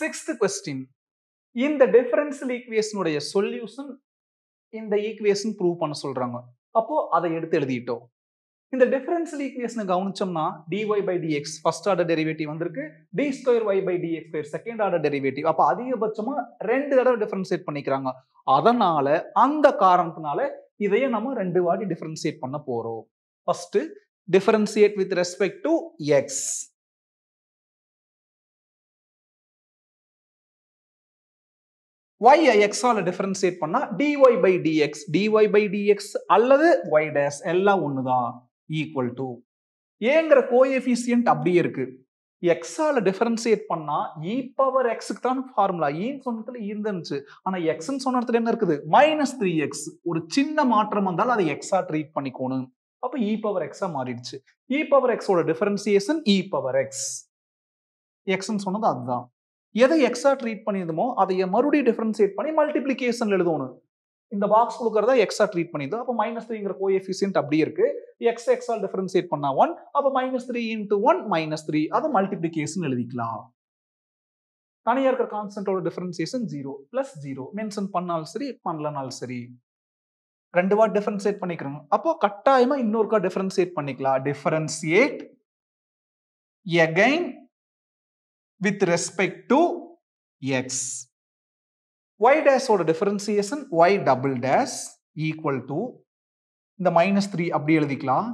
Sixth question இந்த differential ஈக்குவேஷனுடைய solution இந்த ஈக்குவேஷன் ப்ரூவ் பண்ண சொல்றாங்க. அப்போ அதை எடுத்து எழுதிட்டோம். இந்த டிஃபரன்ஷியல் ஈக்குவேஷனை கவனிச்சோம்னா d y by d x first order derivative வந்திருக்கு. D square y by d x square second order derivative அப்போ அதிகபட்சமா ரெண்டு தடவை டிஃபரன்ஷியேட் பண்ணிக்கிறாங்க. அதனால அந்த காரணத்தினால இதையே நம்ம ரெண்டு வாட்டி டிஃபரன்ஷியேட் பண்ண போறோம். First differentiate with respect to x y x ஆல டிஃபரன்ஷியேட் பண்ணா dy by dx dy by dx அல்லது y dash எல்லாம் ஒண்ணுதான் ஈக்குவல் டு ஏங்கிற கோஎஃபிசியன்ட் அப்படியே இருக்கு. X ஆல டிஃபரன்ஷியேட் பண்ணா e பவர் எக்ஸுக்கு தான் ஃபார்முலா ஈன்னு e சொன்னதுல இருந்துச்சு ஆனா எக்ஸ்ன்னு சொன்ன இடத்துல என்ன இருக்குது? மைனஸ் த்ரீ எக்ஸ் ஒரு சின்ன மாற்றம் வந்தாலும் அதை எக்ஸா ட்ரீட் பண்ணிக்கணும். அப்ப இ பவர் எக்ஸா மாறிடுச்சு. இ பவர் எக்ஸோட டிஃபரன்சியேஷன் இ பவர் எக்ஸ் எக்ஸ்ன்னு சொன்னது அதுதான். எதை எக்ஸா ட்ரீட் பண்ணியிருந்தோமோ அதை மறுபடியும் டிஃபரன்சியேட் பண்ணி மல்டிப்ளிகேஷன் எழுதணும். இந்த பாக்ஸ் கொடுக்கறத எக்ஸா ட்ரீட் பண்ணியிருந்தோம். அப்போ மைனஸ் த்ரீங்கிற கோஎஃபிசியன்ட் அப்படியே இருக்கு. எக்ஸ் எக்ஸால் டிஃபரன்சியேட் பண்ணா ஒன் அப்போ minus three into one minus three அதை மல்டிப்ளிகேஷன் எழுதிக்கலாம். தனியாக இருக்கிற கான்ஸ்டன்டோட differentiation zero plus zero mention பண்ணாலும் சரி பண்ணலனாலும் சரி. ரெண்டு வாட் டிஃபரன்சியேட் பண்ணிக்கிறோம். அப்போ கட்டாயமா இன்னொருக்கா டிஃபரன்சியேட் பண்ணிக்கலாம். Differentiate again with respect to x. y dash ஓட differentiation y double dash equal to இந்த மைனஸ் த்ரீ அப்படி எழுதிக்கலாம்.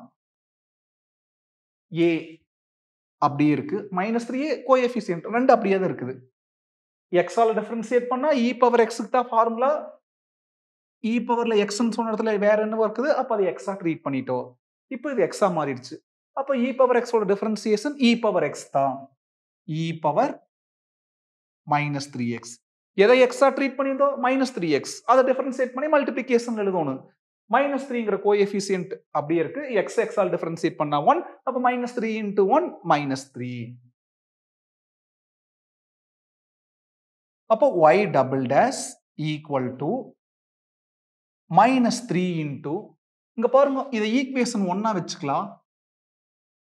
A அப்படி இருக்கு. மைனஸ் த்ரீ கோஎஃபிசியன்ட் ரெண்டு அப்படியே தான் இருக்குது. x ஆல டிஃபரன்சியேட் பண்ணா e பவர் எக்ஸுக்கு தான் ஃபார்முலா e பவர்ல எக்ஸ்ன்னு சொன்ன இடத்துல வேற என்ன இருக்குது? அப்போ அது எக்ஸா ட்ரீட் பண்ணிட்டோம். இப்போ இது எக்ஸா மாறிடுச்சு. அப்போ e பவர் எக்ஸோட டிஃபரன்சியேஷன் e பவர் எக்ஸ் தான். E power minus three x எதை எக்ஸா ட்ரீட் பண்ணியிருந்தோம்? மைனஸ் த்ரீ எக்ஸ் அதை டிஃபரன்சியேட் பண்ணி மல்டிபிகேஷன் எழுதணும். மைனஸ் த்ரீங்கிற கோஎஃபிசியன்ட் அப்படியே இருக்கு. எக்ஸ் எக்ஸால் டிஃபரன்சியேட் பண்ணா ஒன் அப்போ minus three into one minus three அப்போ y double dash equal to minus three into இங்கே பாருங்க இதை ஈக்குவேஷன் ஒன்னா வச்சுக்கலாம்.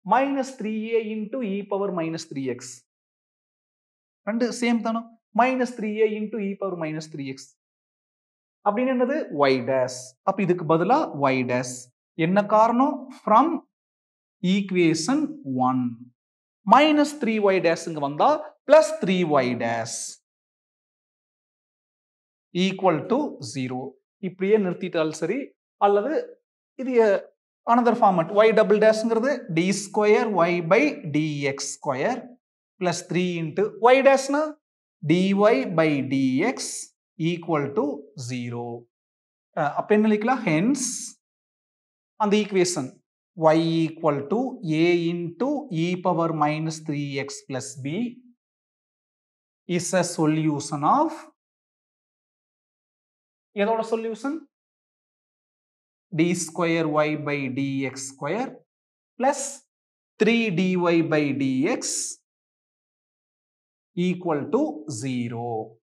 Minus three a into e power minus three x ரெண்டு சேம் தானே? Minus three A into e power minus three x அப்படின்னு என்னது? ஒய் டேஸ் அப்ப இதுக்கு பதிலா ஒய் டேஸ் என்ன காரணம்? From equation one minus three y டேஸ்ங்க வந்தால் வந்தா plus three y dash equal to zero இப்படியே நிறுத்திட்டாலும் சரி. அல்லது இது another format y double dashங்கிறது d square y by dx square plus 3 into y dashனா dy by dx equal to 0 அப்ப என்ன எழுதிக்கலாம் hence அந்த equation y equal to a into e power minus 3x plus b is a solution of எதோட solution d square y by dx square plus 3 dy by dx equal to 0.